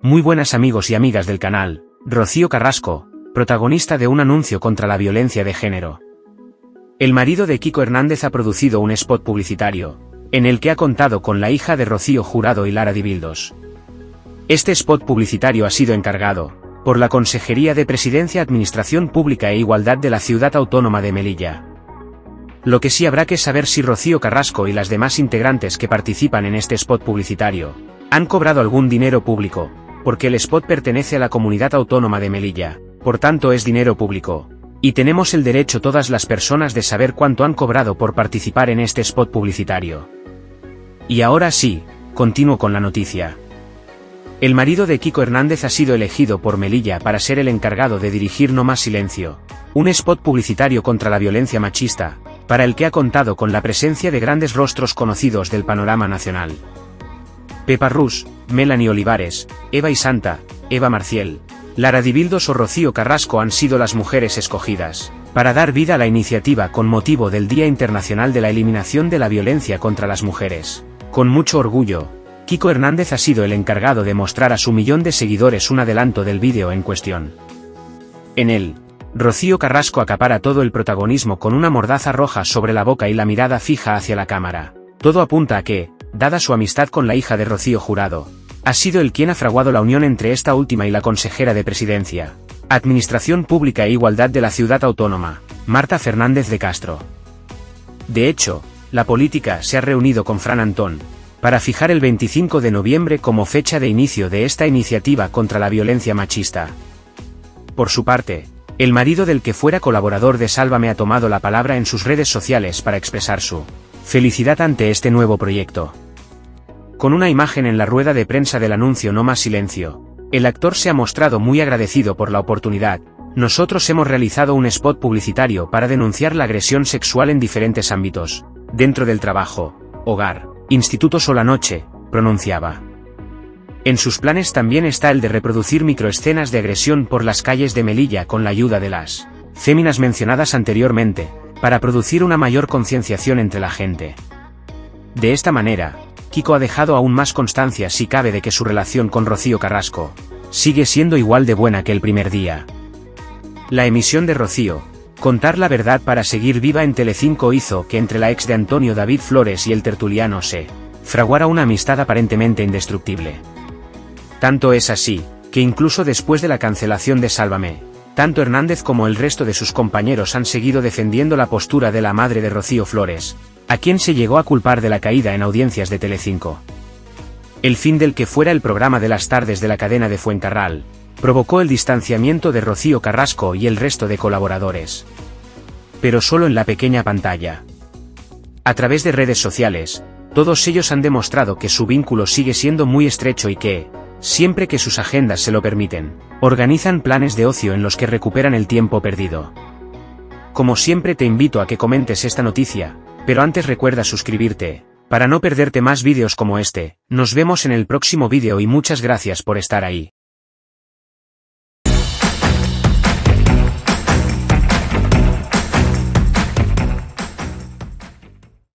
Muy buenas amigos y amigas del canal, Rocío Carrasco, protagonista de un anuncio contra la violencia de género. El marido de Kiko Hernández ha producido un spot publicitario, en el que ha contado con la hija de Rocío Jurado y Lara Dibildos. Este spot publicitario ha sido encargado, por la Consejería de Presidencia Administración Pública e Igualdad de la Ciudad Autónoma de Melilla. Lo que sí habrá que saber si Rocío Carrasco y las demás integrantes que participan en este spot publicitario, han cobrado algún dinero público, porque el spot pertenece a la comunidad autónoma de Melilla, por tanto es dinero público. Y tenemos el derecho todas las personas de saber cuánto han cobrado por participar en este spot publicitario. Y ahora sí, continúo con la noticia. El marido de Kiko Hernández ha sido elegido por Melilla para ser el encargado de dirigir No Más Silencio, un spot publicitario contra la violencia machista, para el que ha contado con la presencia de grandes rostros conocidos del panorama nacional. Pepa Rus, Melanie Olivares, Eva y Santa, Eva Marciel, Lara Dibildos o Rocío Carrasco han sido las mujeres escogidas, para dar vida a la iniciativa con motivo del Día Internacional de la Eliminación de la Violencia contra las Mujeres. Con mucho orgullo, Kiko Hernández ha sido el encargado de mostrar a su millón de seguidores un adelanto del vídeo en cuestión. En él, Rocío Carrasco acapara todo el protagonismo con una mordaza roja sobre la boca y la mirada fija hacia la cámara. Todo apunta a que, dada su amistad con la hija de Rocío Jurado, ha sido el quien ha fraguado la unión entre esta última y la consejera de Presidencia, Administración Pública e Igualdad de la Ciudad Autónoma, Marta Fernández de Castro. De hecho, la política se ha reunido con Fran Antón, para fijar el 25 de noviembre como fecha de inicio de esta iniciativa contra la violencia machista. Por su parte, el marido del que fuera colaborador de Sálvame ha tomado la palabra en sus redes sociales para expresar su Felicidad ante este nuevo proyecto. Con una imagen en la rueda de prensa del anuncio No Más Silencio, el actor se ha mostrado muy agradecido por la oportunidad. Nosotros hemos realizado un spot publicitario para denunciar la agresión sexual en diferentes ámbitos, dentro del trabajo, hogar, institutos o la noche, pronunciaba. En sus planes también está el de reproducir microescenas de agresión por las calles de Melilla con la ayuda de las féminas mencionadas anteriormente, para producir una mayor concienciación entre la gente. De esta manera, Kiko ha dejado aún más constancia si cabe de que su relación con Rocío Carrasco sigue siendo igual de buena que el primer día. La emisión de Rocío, Contar la verdad para seguir viva en Telecinco hizo que entre la ex de Antonio David Flores y el tertuliano se fraguara una amistad aparentemente indestructible. Tanto es así, que incluso después de la cancelación de Sálvame, tanto Hernández como el resto de sus compañeros han seguido defendiendo la postura de la madre de Rocío Flores, a quien se llegó a culpar de la caída en audiencias de Telecinco. El fin del que fuera el programa de las tardes de la cadena de Fuencarral, provocó el distanciamiento de Rocío Carrasco y el resto de colaboradores. Pero solo en la pequeña pantalla. A través de redes sociales, todos ellos han demostrado que su vínculo sigue siendo muy estrecho y que, siempre que sus agendas se lo permiten, organizan planes de ocio en los que recuperan el tiempo perdido. Como siempre te invito a que comentes esta noticia, pero antes recuerda suscribirte, para no perderte más vídeos como este, nos vemos en el próximo vídeo y muchas gracias por estar ahí.